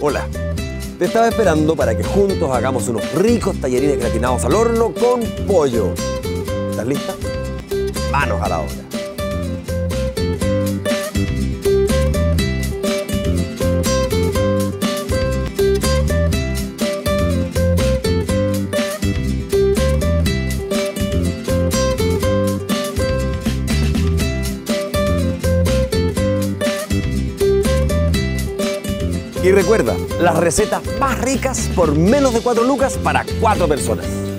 Hola. Te estaba esperando para que juntos hagamos unos ricos tallarines gratinados al horno con pollo. ¿Estás lista? Manos a la obra. Y recuerda, las recetas más ricas por menos de 4 lucas para 4 personas.